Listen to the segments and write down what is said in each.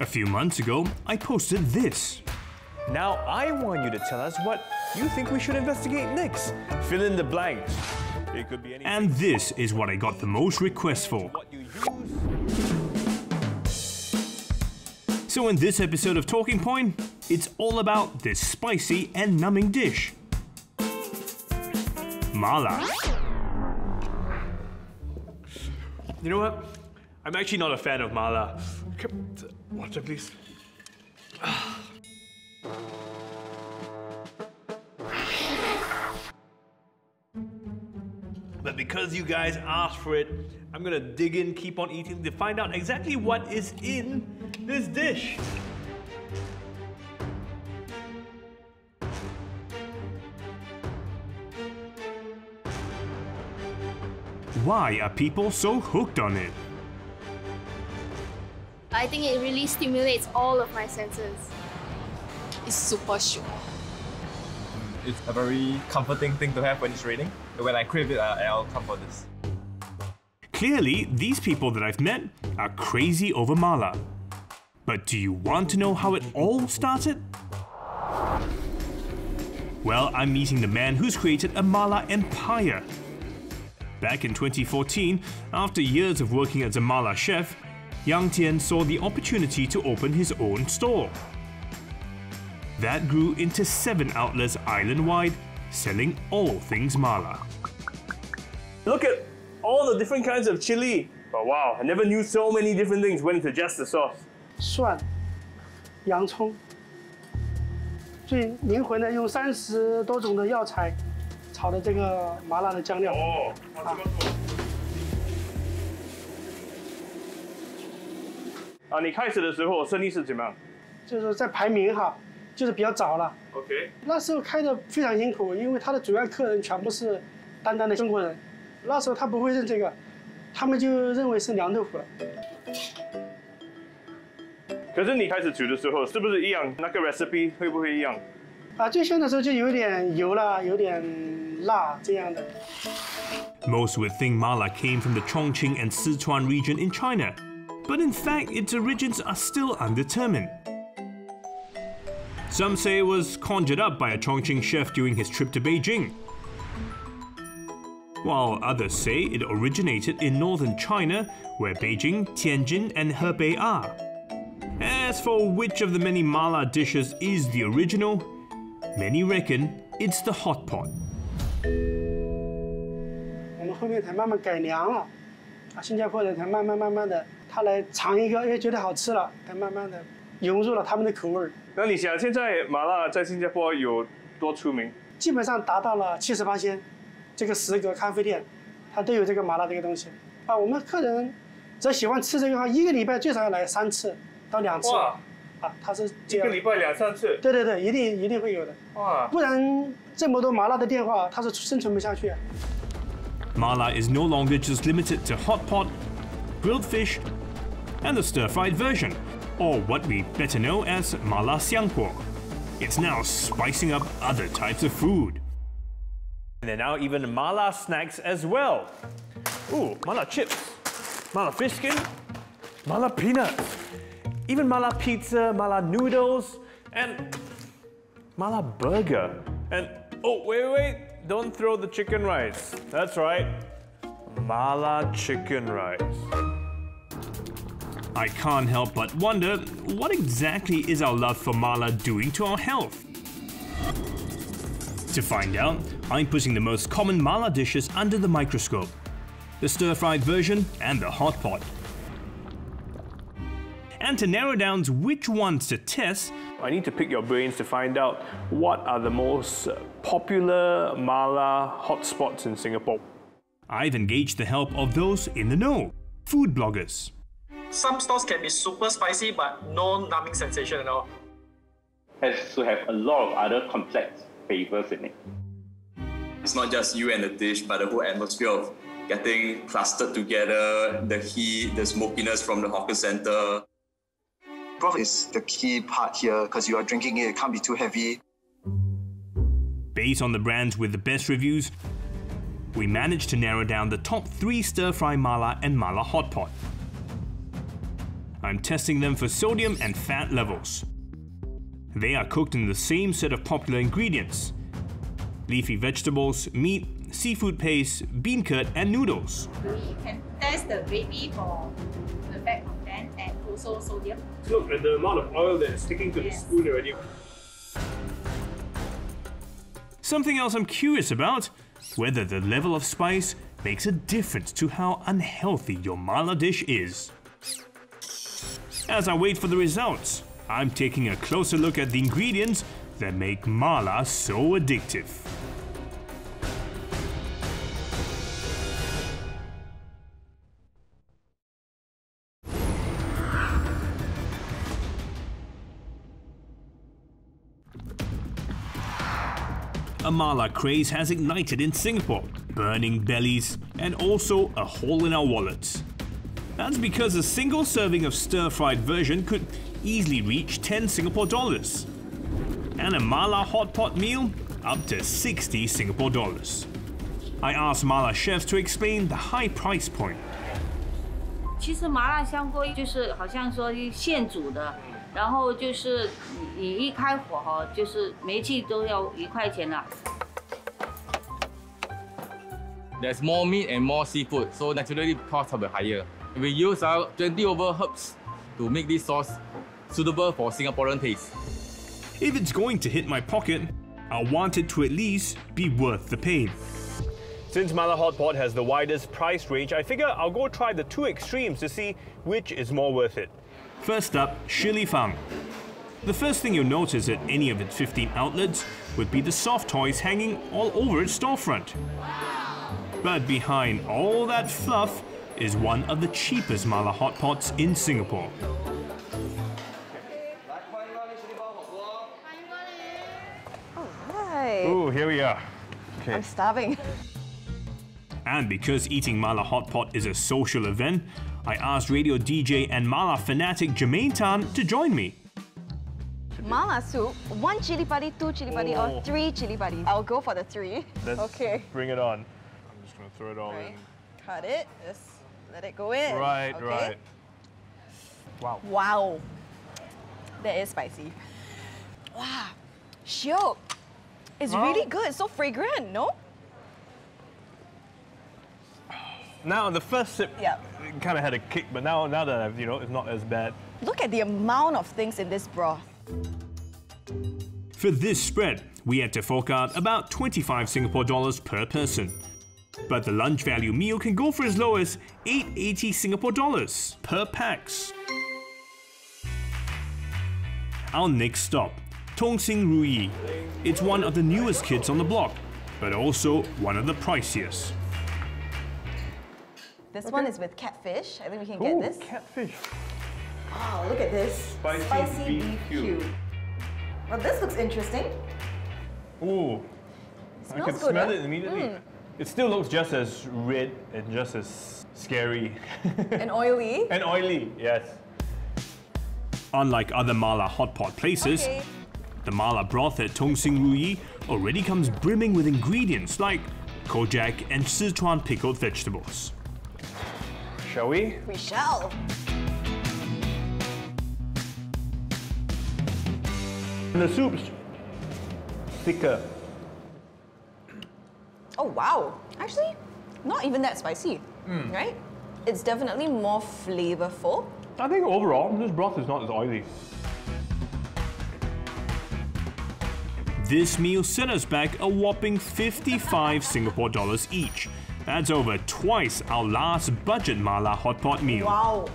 A few months ago, I posted this. Now I want you to tell us what you think we should investigate next. Fill in the blanks. It could be anything. And this is what I got the most requests for. what you use. So in this episode of Talking Point, it's all about this spicy and numbing dish. Mala. You know what? I'm actually not a fan of mala. Water, please. But because you guys asked for it, I'm gonna dig in, keep on eating to find out exactly what is in this dish. Why are people so hooked on it? I think it really stimulates all of my senses. It's super sure. Mm, it's a very comforting thing to have when it's raining. When I crave it, I- I'll come for this. Clearly, these people that I've met are crazy over mala. But do you want to know how it all started? Well, I'm meeting the man who's created a mala empire. Back in 2014, after years of working as a mala chef, Yang Tian saw the opportunity to open his own store. That grew into seven outlets island wide, selling all things mala. Look at all the different kinds of chili. Oh wow, I never knew so many different things went into just the sauce. 蒜、洋葱，最灵魂的用三十多种的药材炒的这个麻辣的酱料。哦，好 啊，你开始的时候生意是怎么样就是在排名哈，就是比较早了。？OK，那时候开的非常辛苦，因为他的主要客人全部是单单的中国人，那时候他不会认这个，他们就认为是凉豆腐了。可是你开始煮的时候是不是一样？那个 recipe 会不会一样？啊，最先的时候就有点油啦，有点辣这样的。Most would think mala came from the Chongqing and Sichuan region in China, but in fact, its origins are still undetermined. Some say it was conjured up by a Chongqing chef during his trip to Beijing, while others say it originated in northern China, where Beijing, Tianjin, and Hebei are. As for which of the many mala dishes is the original, many reckon it's the hot pot. 我们后面才慢慢改良了，啊，新加坡人才慢慢慢慢的， 他来尝一个，哎，觉得好吃了，才慢慢的融入了他们的口味儿，那你想现在麻辣在新加坡有多出名？基本上达到了七十八仙，这个十个咖啡店，它都有这个麻辣这个东西。啊，我们客人只要喜欢吃这个话，一个礼拜最少要来三次到两次。哇，啊，它是这样。一个礼拜两三次。对对对，一定一定会有的，哇，不然这么多麻辣的电话，它是生存不下去。Mala is no longer just limited to hot pot, grilled fish, and the stir-fried version, or what we better know as mala xiang guo. It's now spicing up other types of food. And then now even mala snacks as well. Ooh, mala chips, mala fish skin, mala peanuts, even mala pizza, mala noodles, and mala burger. And oh, wait, wait, don't throw the chicken rice. That's right, mala chicken rice. I can't help but wonder what exactly is our love for mala doing to our health? To find out, I'm putting the most common mala dishes under the microscope the stir fried version and the hot pot. And to narrow down which ones to test, I need to pick your brains to find out what are the most popular mala hotspots in Singapore. I've engaged the help of those in the know food bloggers. Some stores can be super spicy but no numbing sensation at all. has to have a lot of other complex flavors in it. It's not just you and the dish, but the whole atmosphere of getting clustered together, the heat, the smokiness from the hawker center. Broth is the key part here because you are drinking it, it can't be too heavy. Based on the brands with the best reviews, we managed to narrow down the top three stir fry mala and mala hot pot. I'm testing them for sodium and fat levels. They are cooked in the same set of popular ingredients leafy vegetables, meat, seafood paste, bean curd, and noodles. We can test the gravy for the fat content and also sodium. Look at the amount of oil that's sticking to the spoon already. Something else I'm curious about whether the level of spice makes a difference to how unhealthy your mala dish is. As I wait for the results, I'm taking a closer look at the ingredients that make mala so addictive. A mala craze has ignited in Singapore, burning bellies and also a hole in our wallets. That's because a single serving of stir-fried version could easily reach 10 Singapore dollars. And a mala hot pot meal up to 60 Singapore dollars. I asked mala chefs to explain the high price point. 其实麻辣香锅就是好像说现煮的，然后就是你你一开火哈，就是煤气都要一块钱了。 There's more meat and more seafood, so naturally costs will be higher. We use our 20 over herbs to make this sauce suitable for Singaporean taste. If it's going to hit my pocket, I want it to at least be worth the pain. Since Mala Hot Pot has the widest price range, I figure I'll go try the two extremes to see which is more worth it. First up, Shi Li Fang. The first thing you'll notice at any of its 15 outlets would be the soft toys hanging all over its storefront. Wow. But behind all that fluff is one of the cheapest mala hot pots in Singapore. Hi. Ooh, here we are. Okay. I'm starving. And because eating mala hot pot is a social event, I asked radio DJ and mala fanatic Jermaine Tan to join me. Mala soup, one chili padi, two chili padi, Oh. or three chili padi. I'll go for the three. Let's okay. bring it on. I'm just gonna throw it all Right. In. Cut it. Just let it go in. in. Right, okay. right. Wow. Wow. That is spicy. Wow. Shiok. It's Huh? really good. It's so fragrant, no? Now the first sip Yeah. kind of had a kick, but now now that I've, you know it's not as bad. Look at the amount of things in this broth. For this spread, we had to fork out about 25 Singapore dollars per person. But the lunch value meal can go for as low as 880 Singapore dollars per pax. Our next stop, Tong Sing Ruyi. It's one of the newest kids on the block, but also one of the priciest. This one is with catfish. I think we can Ooh, get this. catfish. Oh, look at this. Spicy beef cube. Well, this looks interesting. Ooh. I can good, smell huh? it immediately. Mm. It still looks just as red and just as scary. And oily. and oily, yes. Unlike other mala hot pot places, Okay. the mala broth at Tong Sing Ruyi already comes brimming with ingredients like konjac and Sichuan pickled vegetables. Shall we? We shall. And the soup's thicker. Oh, wow. Actually, not even that spicy, Mm. right? It's definitely more flavorful. I think overall, this broth is not as oily. This meal sent us back a whopping 55 Singapore dollars each. That's over twice our last budget mala hot pot meal. Wow.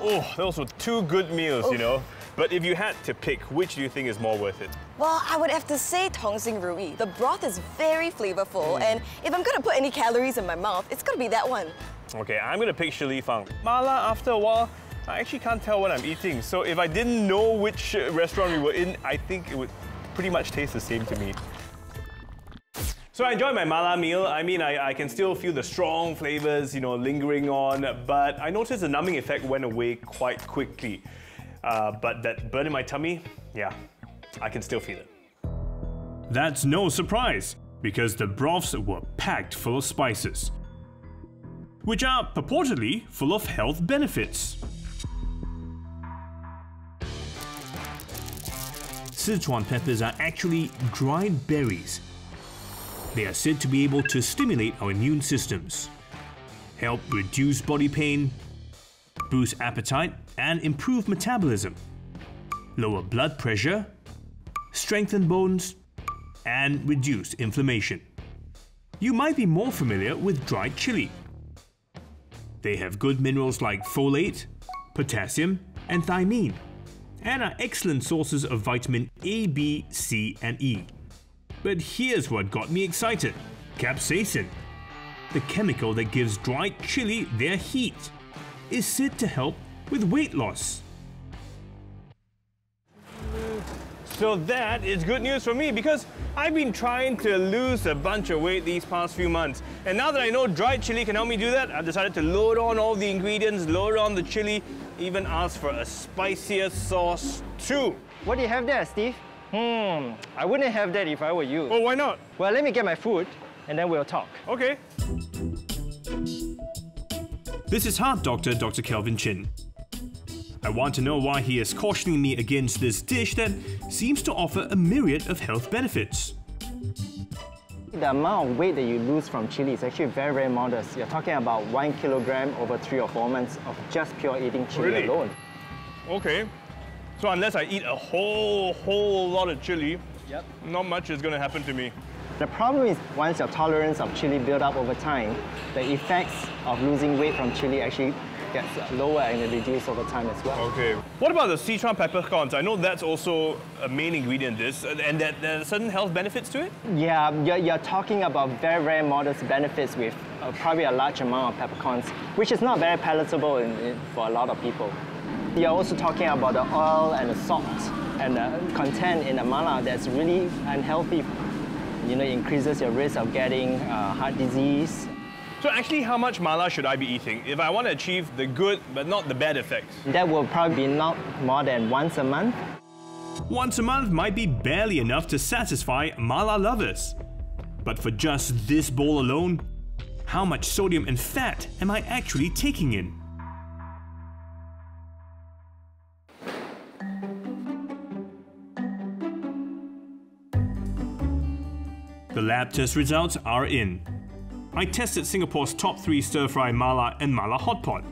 Oh, those were two good meals, you know. But if you had to pick, which do you think is more worth it? Well, I would have to say Tong Sing Ruyi. The broth is very flavorful, Mm. and if I'm gonna put any calories in my mouth, it's gonna be that one. Okay, I'm gonna pick Shi Li Fang. Mala, after a while, I actually can't tell what I'm eating. So if I didn't know which uh, restaurant we were in, I think it would pretty much taste the same to me. So I enjoyed my mala meal. I mean, I, I can still feel the strong flavors, you know, lingering on, but I noticed the numbing effect went away quite quickly. Uh, but that burn in my tummy, yeah, I can still feel it. That's no surprise, because the broths were packed full of spices. which are purportedly full of health benefits. Sichuan peppers are actually dried berries. They are said to be able to stimulate our immune systems, help reduce body pain, boost appetite and improve metabolism, lower blood pressure, strengthen bones, and reduce inflammation. You might be more familiar with dried chili. They have good minerals like folate, potassium, and thiamine and are excellent sources of vitamin A, B, C, and E. But here's what got me excited capsaicin. The chemical that gives dried chili their heat is said to help with weight loss. So that is good news for me because I've been trying to lose a bunch of weight these past few months. And now that I know dried chili can help me do that, I've decided to load on all the ingredients, load on the chili, even ask for a spicier sauce too. What do you have there, Steve? Hmm, I wouldn't have that if I were you. Oh, why not? Well, let me get my food and then we'll talk. Okay. This is Heart Doctor Dr. Kelvin Chin. I want to know why he is cautioning me against this dish that seems to offer a myriad of health benefits. The amount of weight that you lose from chili is actually very, very modest. You're talking about one kilogram over three or four months of just pure eating chili Really? alone. Okay. So unless I eat a whole, whole lot of chili, Yep. not much is going to happen to me. The problem is once your tolerance of chili build up over time, the effects of losing weight from chili actually gets lower and it reduces over time as well. Okay. What about the Sichuan peppercorns? I know that's also a main ingredient in this, and that there are certain health benefits to it? Yeah, you're, you're talking about very, very modest benefits with uh, probably a large amount of peppercorns, which is not very palatable in, in- for a lot of people. You're also talking about the oil and the salt and the content in the mala that's really unhealthy. You know, increases your risk of getting uh, heart disease. So actually, how much mala should I be eating if I want to achieve the good but not the bad effects? That will probably be not more than once a month. Once a month might be barely enough to satisfy mala lovers. But for just this bowl alone, how much sodium and fat am I actually taking in? The lab test results are in. I tested Singapore's top three stir fry mala and mala hot pot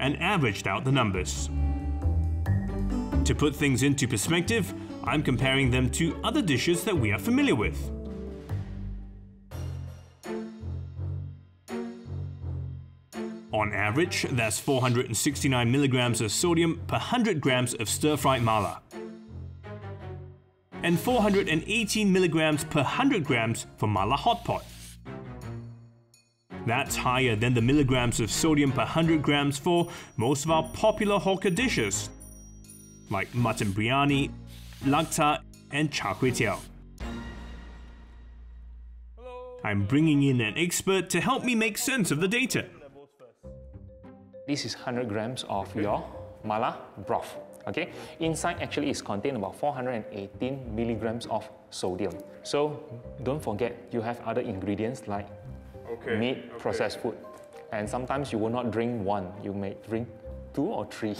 and averaged out the numbers. To put things into perspective, I'm comparing them to other dishes that we are familiar with. On average, that's 469 milligrams of sodium per 100 grams of stir-fried mala. And 418 milligrams per 100 grams for mala hot pot. That's higher than the milligrams of sodium per 100 grams for most of our popular hawker dishes, like mutton biryani, laksa, and char kway teow. I'm bringing in an expert to help me make sense of the data. This is 100 grams of your mala broth. Okay, inside actually is contained about 418 milligrams of sodium. So don't forget you have other ingredients like Okay, meat, processed food, and sometimes you will not drink one. You may drink two or three.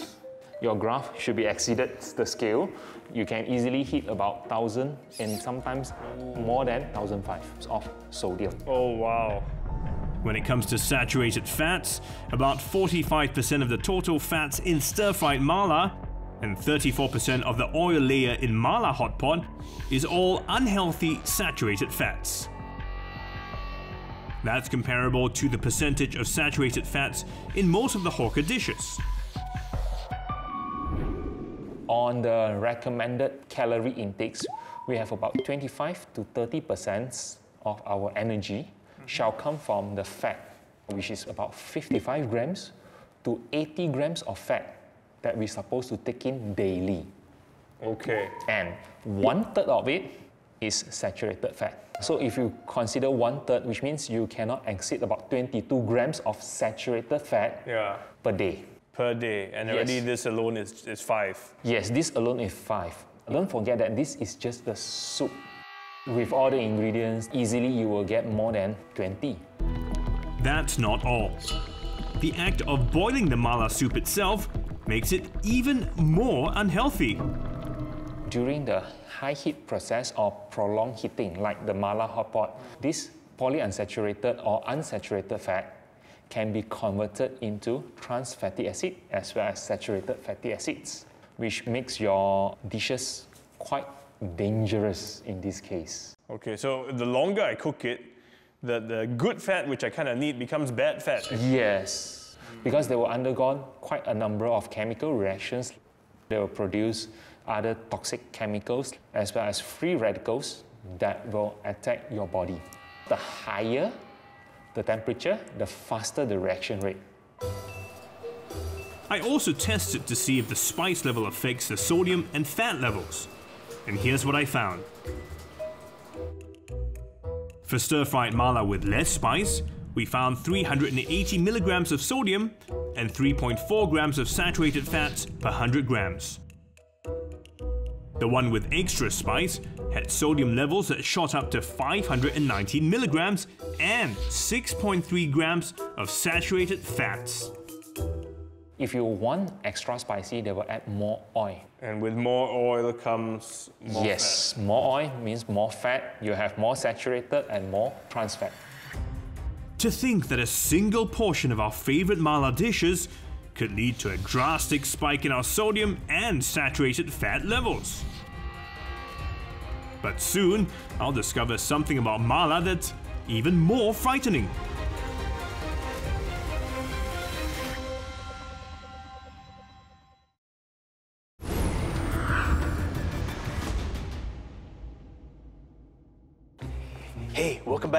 Your graph should be exceeded the scale. You can easily hit about 1000 and sometimes more than 1005 of sodium. Oh wow. When it comes to saturated fats, about 45% of the total fats in stir-fried mala and 34% of the oil layer in mala hot pot is all unhealthy saturated fats. That's comparable to the percentage of saturated fats in most of the hawker dishes. On the recommended calorie intakes, we have about 25 to 30 percent of our energy shall come from the fat, which is about 55 grams to 80 grams of fat that we're supposed to take in daily. Okay. And one third of it is saturated fat. So if you consider one third, which means you cannot exceed about 22 grams of saturated fat Yeah. per day. Per day, and Yes. already this alone is, is five. Yes, this alone is five. Don't forget that this is just the soup. With all the ingredients, easily you will get more than 20. That's not all. the act of boiling the mala soup itself makes it even more unhealthy. During the high heat process or prolonged heating, like the mala hot pot, this polyunsaturated or unsaturated fat can be converted into trans fatty acid as well as saturated fatty acids, which makes your dishes quite dangerous in this case. Okay, so the longer I cook it, the, the good fat, which I kind of need, becomes bad fat. Yes, because they will undergo quite a number of chemical reactions. They will produce other toxic chemicals as well as free radicals that will attack your body. The higher the temperature, the faster the reaction rate. I also tested to see if the spice level affects the sodium and fat levels. And here's what I found. For stir-fried mala with less spice, we found 380 milligrams of sodium and 3.4 grams of saturated fats per 100 grams. The one with extra spice had sodium levels that shot up to 519 milligrams and 6.3 grams of saturated fats. If you want extra spicy, they will add more oil. And with more oil comes more yes, fat. more oil means more fat. You have more saturated and more trans fat. To think that a single portion of our favorite mala dishes could lead to a drastic spike in our sodium and saturated fat levels. But soon, I'll discover something about mala that's even more frightening.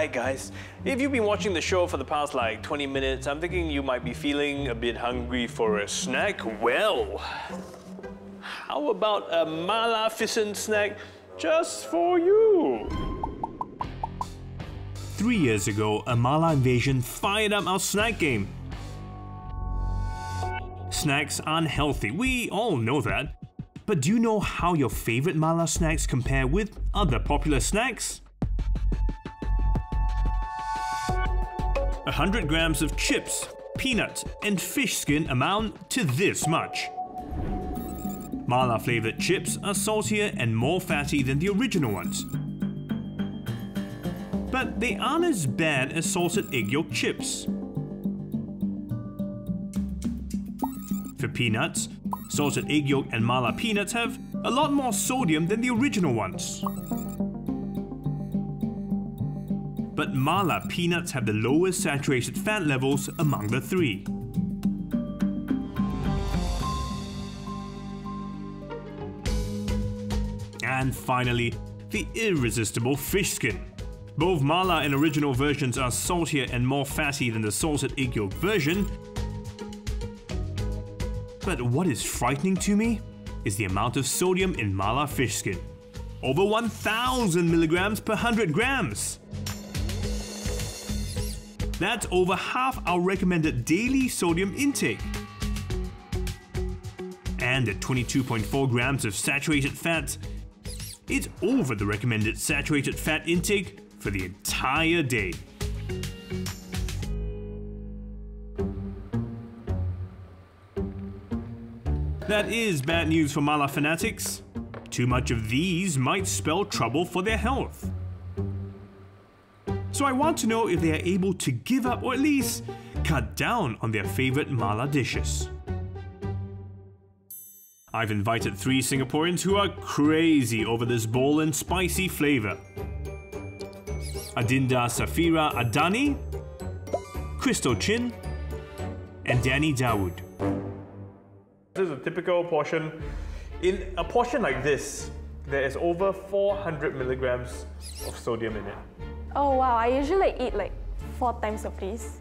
Back guys. If you've been watching the show for the past like 20 minutes, I'm thinking you might be feeling a bit hungry for a snack. Well, how about a Mala-ficent snack just for you? Three years ago, a Mala invasion fired up our snack game. Snacks aren't healthy, we all know that. But do you know how your favorite Mala snacks compare with other popular snacks? 100 grams of chips, peanuts, and fish skin amount to this much. Mala flavored chips are saltier and more fatty than the original ones. But they aren't as bad as salted egg yolk chips. For peanuts, salted egg yolk and mala peanuts have a lot more sodium than the original ones. But mala peanuts have the lowest saturated fat levels among the three. And finally, the irresistible fish skin. Both mala and original versions are saltier and more fatty than the salted egg yolk version. But what is frightening to me is the amount of sodium in mala fish skin. Over 1000 milligrams per 100 grams. That's over half our recommended daily sodium intake. And at 22.4 grams of saturated fat, it's over the recommended saturated fat intake for the entire day. That is bad news for Mala fanatics. Too much of these might spell trouble for their health. So I want to know if they are able to give up or at least cut down on their favorite mala dishes. I've invited three Singaporeans who are crazy over this bold and spicy flavor. Adinda Safira Adani, Crystal Chin, and Danny Dawood. This is a typical portion. In a portion like this, there is over 400 milligrams of sodium in it. Oh wow, I usually eat like four times of this.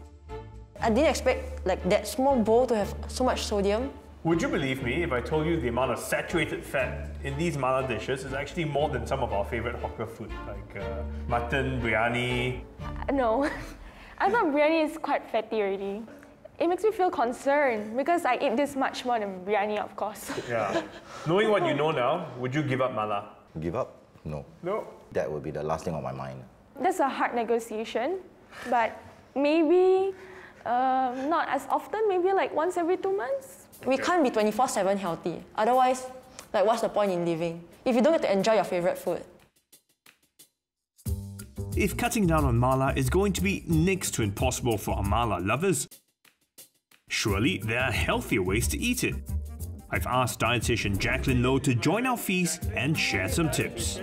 I didn't expect like that small bowl to have so much sodium. Would you believe me if I told you the amount of saturated fat in these mala dishes is actually more than some of our favorite hawker food, like uh, mutton, biryani? Uh, no, I thought biryani is quite fatty already. It makes me feel concerned because I eat this much more than biryani, of course. Yeah. Knowing what you know now, would you give up mala? Give up? No. No. That would be the last thing on my mind that's a hard negotiation, but maybe Um, not as often, maybe like once every two months. We can't be 24-7 healthy. Otherwise, like what's the point in living? If you don't get to enjoy your favorite food. If cutting down on mala is going to be next to impossible for our mala lovers, surely there are healthier ways to eat it. I've asked dietitian Jacqueline Low to join our feast and share some tips.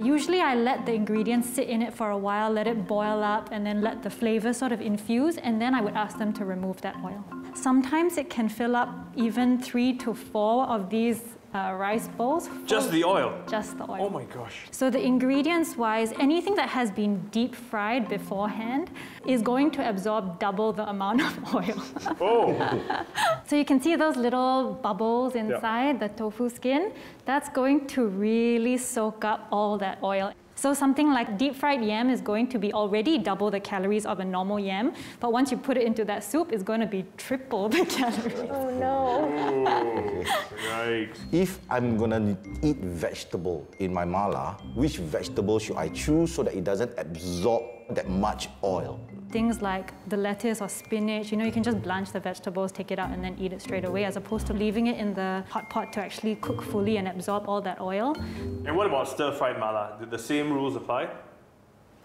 Usually I let the ingredients sit in it for a while, let it boil up, and then let the flavor sort of infuse, and then I would ask them to remove that oil. Sometimes it can fill up even three to four of these uh, rice bowls. Just the oil? Just the oil. Oh my gosh. So the ingredients wise, anything that has been deep fried beforehand is going to absorb double the amount of oil. Oh! so you can see those little bubbles inside the tofu skin. That's going to really soak up all that oil. So something like deep fried yam is going to be already double the calories of a normal yam, but once you put it into that soup, it's going to be triple the calories. Oh no. right. If I'm gonna eat vegetable in my mala, which vegetable should I choose so that it doesn't absorb that much oil? Things like the lettuce or spinach, you know, you can just blanch the vegetables, take it out and then eat it straight away, as opposed to leaving it in the hot pot to actually cook fully and absorb all that oil. And what about stir-fried mala? Do the same rules apply?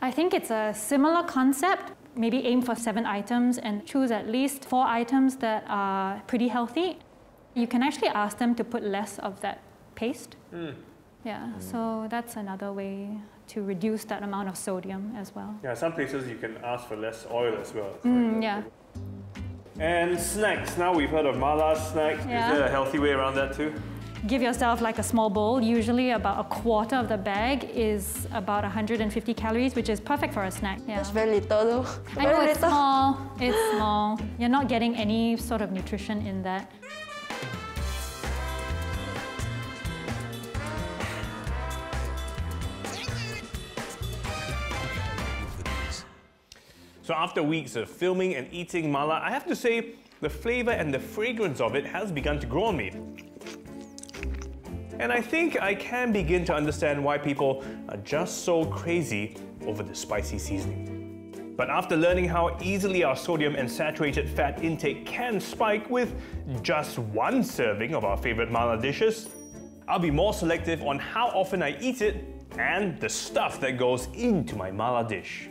I think it's a similar concept. Maybe aim for seven items and choose at least four items that are pretty healthy. You can actually ask them to put less of that paste. Mm. Yeah, so that's another way to reduce that amount of sodium as well. Yeah, some places you can ask for less oil as well. Mm, yeah. And snacks. Now we've heard of mala snacks. Yeah. Is there a healthy way around that too? Give yourself like a small bowl. Usually about a quarter of the bag is about 150 calories, which is perfect for a snack. Yeah. That's very little though. I know it's small. It's small. You're not getting any sort of nutrition in that. So after weeks of filming and eating mala, I have to say the flavor and the fragrance of it has begun to grow on me. And I think I can begin to understand why people are just so crazy over the spicy seasoning. But after learning how easily our sodium and saturated fat intake can spike with just one serving of our favorite mala dishes, I'll be more selective on how often I eat it and the stuff that goes into my mala dish.